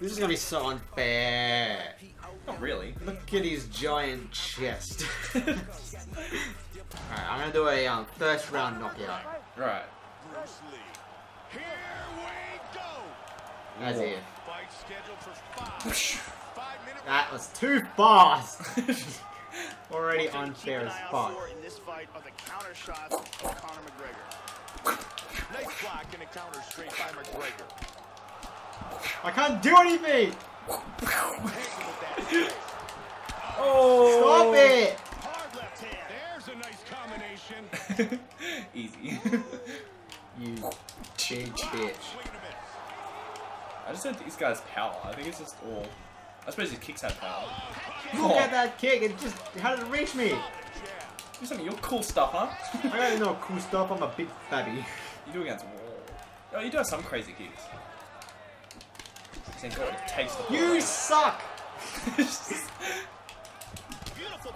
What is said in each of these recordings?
This is gonna be so unfair. Not really. Look at his giant chest. Alright, I'm gonna do a um, first round knockout. Right. Bruce Lee. Here we go. That's it. Fight scheduled for five. Five minutes. That was too fast. Already One thing to unfair as an eye out fuck. in this fight are the counter shots of Conor McGregor. Nice block and a counter straight by McGregor. I can't do anything. Hit with that. Oh! Stop it. Hard left hand. There's a nice combination. Easy. You big bitch. Swing and a miss. I just don't think this guy's power. I think it's just all. I suppose his kicks have power. Look at that kick. It just how did it reach me? Do some of your cool stuff, huh? I gotta know cool stuff. I'm a big fatty. you do against wall. Oh, you do have some crazy kicks. Thank God it takes the You suck.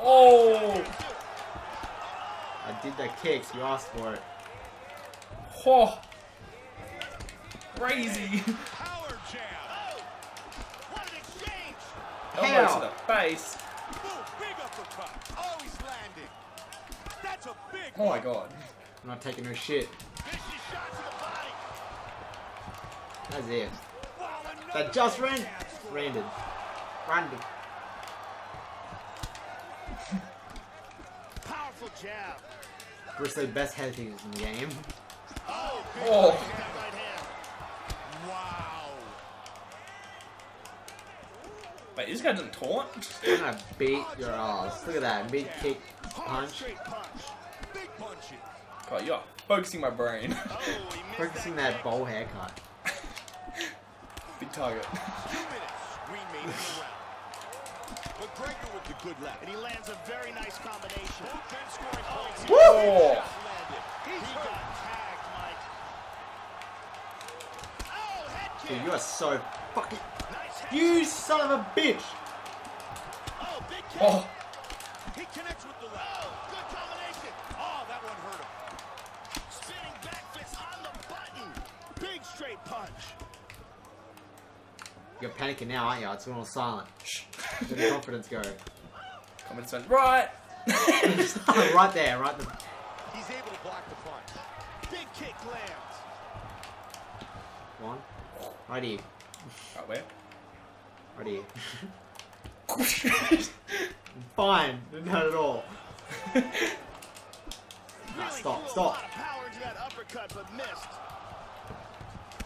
Oh! I did the kicks. You asked for it. Oh! Crazy! Power jab. What an exchange! Elbow How? to the face. Big. Always landing. That's a big Oh my god. I'm not taking no shit. Vicious shot to the body. That's it. Wow, another That just big ran. Random. score. Randed. Randed. Powerful jab. Bruce Lee best head hitters in the game. Oh, Oh. right hand. Wow. Wait, this guy doesn't taunt? I'm gonna beat your ass. Look at that. Mid kick punch. straight punch. Big punches. God, you're focusing my brain. Oh, he missed Focusing that. that bowl haircut. Big target. Two minutes remain in the round. McGregor with the good left. And he lands a very nice combination. Both men scoring points. Woo! Oh! He He's got tagged, Mike. Oh, head kick. Dude, you are so fucking. Nice head You son of a bitch! Oh, big kick. Oh! He connects with the Oh, good combination. Oh, that one hurt him. Spinning back fist on the button. Big straight punch. You're panicking now, aren't you? It's all silent. Where the confidence go? Comment went right! right there, right the. He's able to block the punch. Big kick lands. One. Right here. Right where? Right here. Fine. Didn't hurt at all. Really stop, stop. A lot of power into that uppercut, but missed.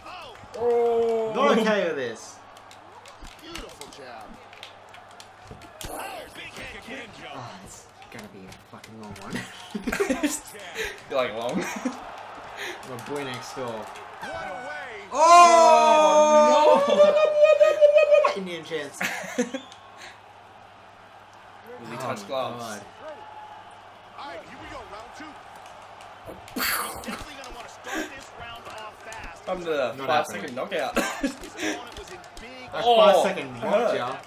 Oh, Oh! Not okay with this. Beautiful jab. Oh, big head Kick kick. Joe. Oh, it's gonna be a fucking long one. You're like long. My boy next door. What a way. Oh! no! Indian chance. Will he oh touch gloves? God. All right, here we go. Round two. Definitely gonna want to start this round off fast. I'm the Not five happening. second knockout. His opponent was in big That Oh, five second hurt. knocked that ya. round.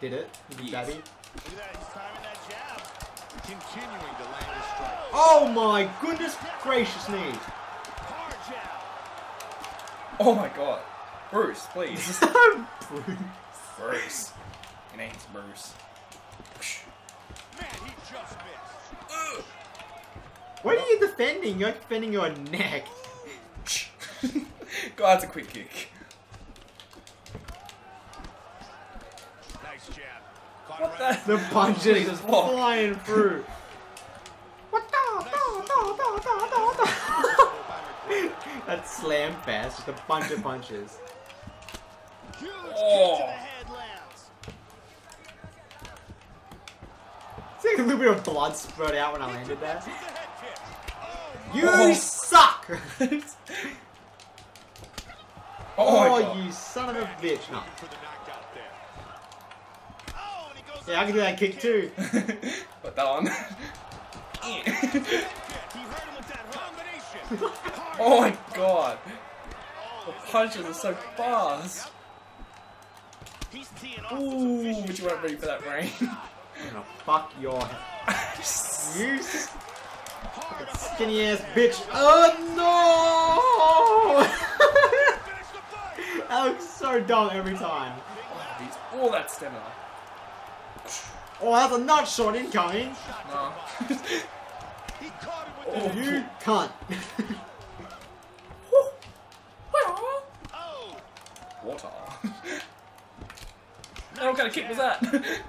Did it? Did Yes. Daddy? Look at that, he's timing that jab. Continuing oh to land his strike. Oh my goodness gracious me! Oh my god. Bruce, please. Bruce. Bruce. Your name's Bruce. Man, he just missed. What are you defending? You're defending your neck. God, that's a quick kick. Nice jab. Caught What right the? The punches Please, just flying through. What the? Da, da, da, da, da, da. That slam fast, just a bunch of punches. Oh. kick to the head lands. See like a little bit of blood spurt out when I landed that. With the head kick. Oh, You Oh. suck! Oh, oh, you son of a bitch. No. Yeah, I can do that kick too. Put that on. He hurt him with that hook. Combination. oh my god. The punches are so fast. He's teeing off with some Ooh, but you weren't ready for that rain. I'm gonna fuck your you skinny ass bitch. Oh no! That looks so dumb every time. Oh, all that stamina. Oh, that's a nut shot incoming. No. He caught it with Oh, You cunt. Oh! Water. oh, what kind of kick was that?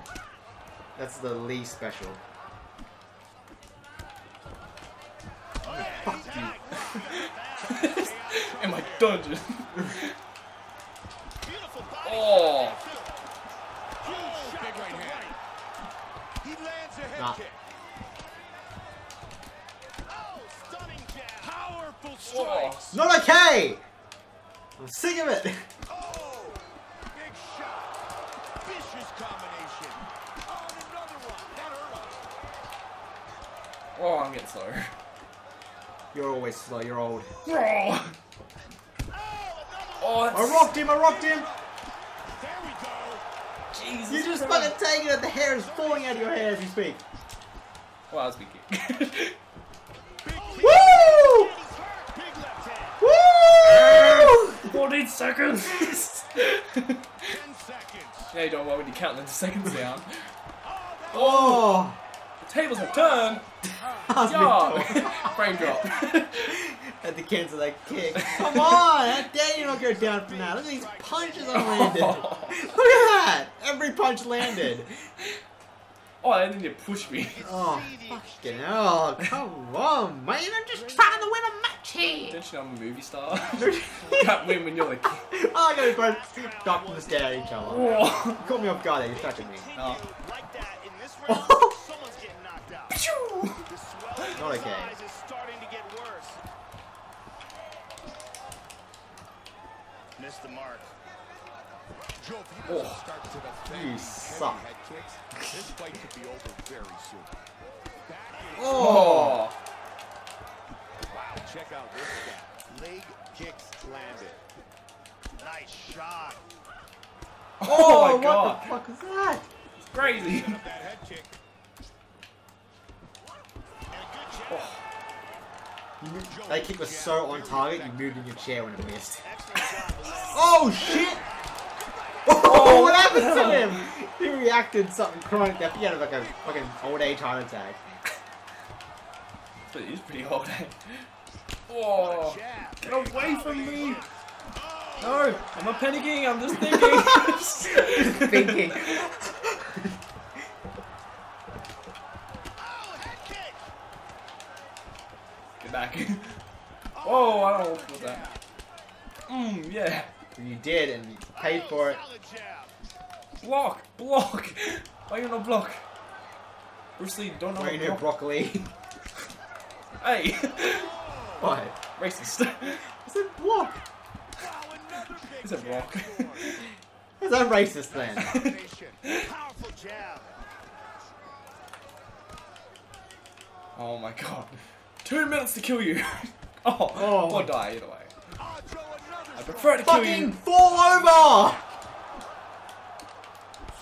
That's the Lee special. Oh, Fuck In my dungeon. strikes. Not okay! I'm sick of it. Oh, big shot. Vicious combination. Oh, another one. That hurt him. Oh, I'm getting slow. You're always slow, you're old. Oh, Oh, another that's... I rocked him, I rocked him! There we go. Jesus You just Christ. fucking taking it, the hair is falling out of your head as you speak. Well, that was a big. Big kick. 14 seconds! Ten seconds. yeah, you don't want when you count the seconds down. Oh! The tables have turned! That's Yeah! Victor. Frame drop. Had to cancel that kick. Come on! How dare you don't go down from that? Look at these punches I landed. Look at that! Every punch landed. Oh, they didn't even push me. Oh, fucking hell. Come on, man. I'm just trying to win a match here. Don't you know I'm a movie star? you can't win when you're the king. Oh, I gotta both duck and stare at each other. Oh. Caught me off guard there, you're touching me. Oh. Like that in this round, Oh. someone's getting knocked out. The swelling Not in his okay. is starting to get worse. Missed the mark. Joe, if he doesn't Oh. start to You suck. heavy head kicks, this fight could be over very soon. Back in. Oh! Wow, check out this guy. Leg kicks landed. Nice shot. Oh, my what god. the fuck is that? It's crazy. Oh. That head kick. And a good jab. You moved- That kick was so on target, you moved in your chair when it missed. Excellent job. Elaine. Oh shit! Oh, what happened to him? He reacted something chronic that he had like a fucking old age heart attack. But he's pretty old, eh? Oh, get away from me! No, I'm not panicking, I'm just thinking. Thinking. Oh, head kick. Get back. Oh, I don't want what was that. Mmm, yeah. you did, and you paid for it. Solid jab. Block, block. Why you not block? Bruce Lee, don't know Why how you to know block. broccoli? Hey, what? racist. I said block. Wow, another big It's a jab. block. Is that racist then? Combination. Powerful jab. oh my god. Two minutes to kill you. oh, Oh. or die either way. Joe, another I prefer to kill Fucking you. fall over!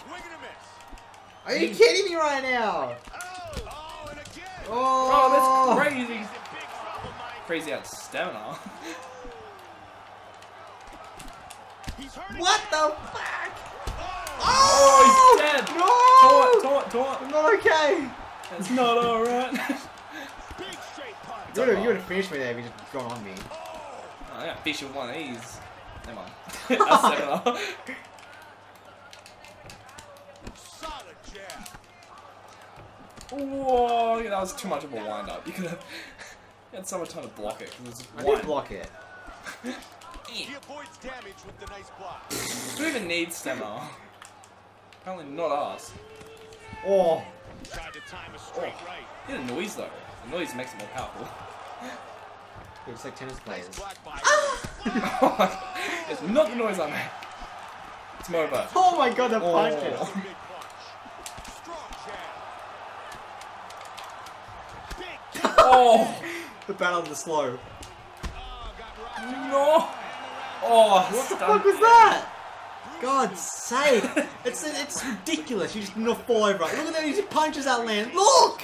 swing and a miss. Are you kidding me right now? Oh, oh, and again. Oh, Oh, that's crazy. He's in big trouble, Mike. Crazy out stamina. What the fuck? Oh, he's oh, dead. No! Taunt, taunt, taunt. I'm not okay. That's not alright. Big. You would have, you would have finished me there if you just gone on me. Oh, I got fish with one of these. Never mind. That's stamina. Solid jab. Whoa, that was too much of a wind up. You could have you had so much time to block it because I did block it. He avoids damage with the nice block. Who even needs stamina? Apparently not us. Oh, Tried to time a straight oh. right. Yeah, the noise though. The noise makes it more powerful. it's like tennis players. Black body. it's not the noise I make. It's more of Moba. Oh my god, the Oh. punches. Big punch. Strong jab. Big kick. Oh The battle of the slow. Got right. no! Oh, What the fuck was that? God's sake! It's it's ridiculous. You just not fall over. Look at these punches that land. Look!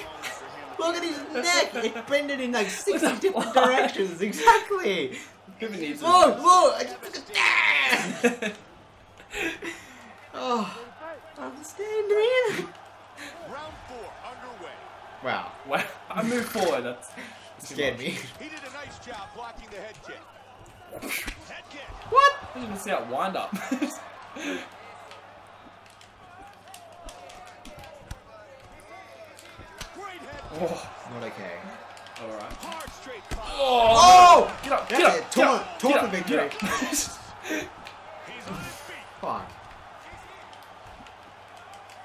Look at his neck. It bended in like 60 different directions. Exactly. Whoever needs it. Look, look! I just took a dab! Oh, understand, man. Round four underway. Wow, Wow, I moved forward. That's, that's scared me. He did a nice job blocking the head kick. Head kick. What? I didn't even see that wind up. Great head. oh, Not okay. alright. Hard straight punch. Oh! oh! Get up, get That's up, it. get Taunt- up, taunt get for up, victory. get up. He's on his. Fuck.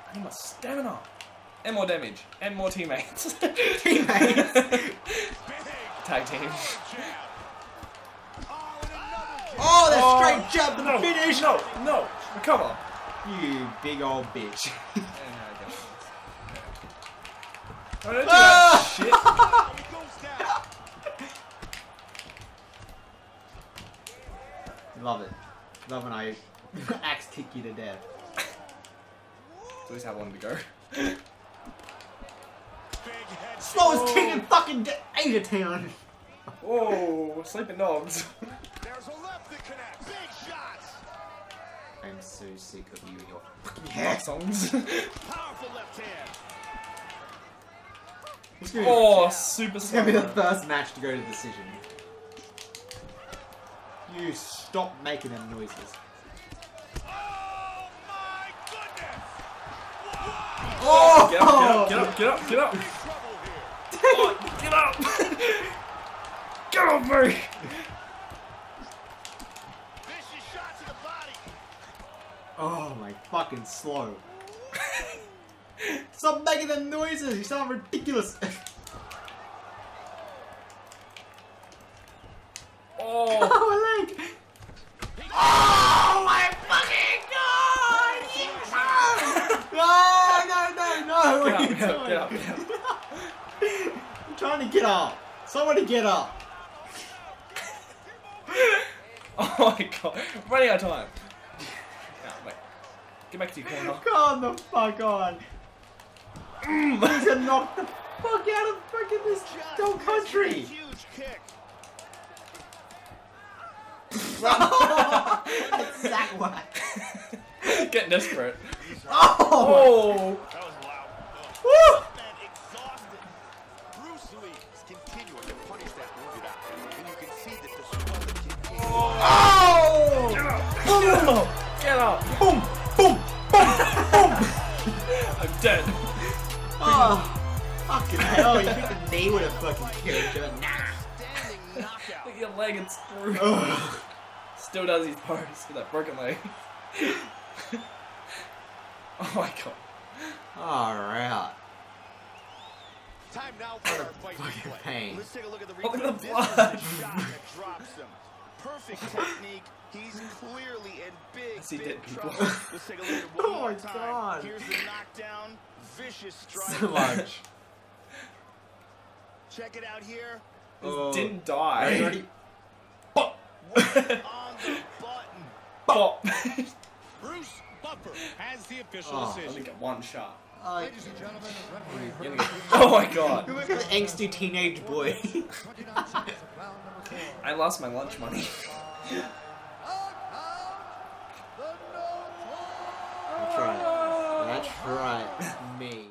I need my stamina. And more damage. And more teammates. Teammates? Big Tag team. Oh, and another jab. That Oh, straight jab to the No, finish! no, no. on. You big old bitch. Oh, don't do Ah! that shit. Oh, he goes down. Love it. Love when I axe kick you to death. At least how long to go. Big head Slowest king in fucking de- Asia Town. Whoa, sleeping dogs. There's a left that connects. Big shots. I'm so sick of you and your fucking Rock hair. songs. Powerful left hand. It's gonna, oh, super it's gonna be the first match to go to decision. You stop making them noises. Oh my goodness. Whoa. Oh! Get up, get up, get up, get up, get up. Big trouble here. Oh, get up. Off me. Vicious shot to the body. Oh my fucking slow. Stop making them noises! You sound ridiculous! Oh, oh, my leg! Oh my fucking god! Ah, no, no, no, no! What get up, get up, get up, get up. I'm trying to get up. Somebody get up. Oh my god, I'm running out of time. Yeah, wait. Get back to your corner. Calm the fuck on. Mm. He's gonna knock the fuck out of fucking this whole country. Huge kick. That's Zach whack. Getting desperate. Oh! Oh! That was loud. Woo! Oh! Get up! Get up! Boom! Boom! Boom! Boom! I'm dead. Oh, fucking hell! You think the knee would have fucking killed you? Nah. Standing knockout. Look at your leg, it's through. Ugh. Still does his parts with that broken leg. oh my god. Alright. Time now for our fight fucking pain. Let's take a look at the Look at replay. the blood. shot that drops him. Perfect technique. He's clearly in big, see big dead people. trouble. Let's take a look at one Oh more my time. God. Here's the knockdown. Vicious strike. So much. Check it out here. This Oh. didn't die. ready? Bop. On the button. Bop. Bruce Buffer has the official Oh, I only decision. get one shot. Uh, Ladies and gentlemen, referee You only Bruce get- Oh my god. look at the angsty teenage boy. 29 seconds of round number four. I lost my lunch money. That's right. That's right. Me.